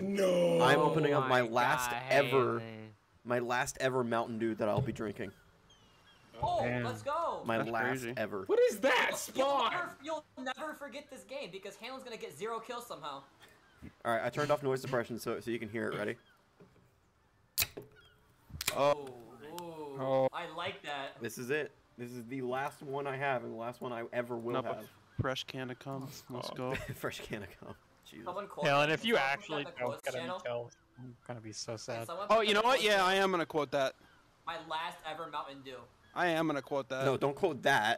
No. I'm opening up my oh my last God, ever, Haley. my last ever Mountain Dew that I'll be drinking. Oh, oh, Damn. let's go. My That's last crazy. ever. What is that You'll spawn? you'll never forget this game because Hanlon's gonna get zero kills somehow. All right, I turned off noise suppression so so you can hear it. Ready? Oh, oh. Ooh, Oh. I like that. This is it. This is the last one I have and the last one I ever will Up a have. fresh can of cum. Oh. Let's Oh. go. Fresh can of cum. Jesus. Someone quote Helen, that. if you actually that in the don't get any channel. I'm gonna be so sad. Oh, you know what? Yeah, I am gonna quote that. My last ever Mountain Dew. I am gonna quote that. No, don't quote that.